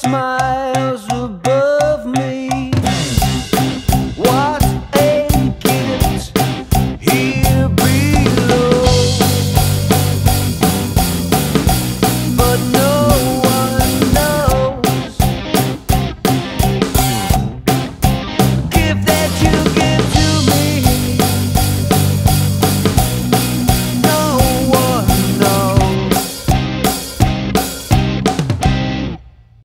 smile.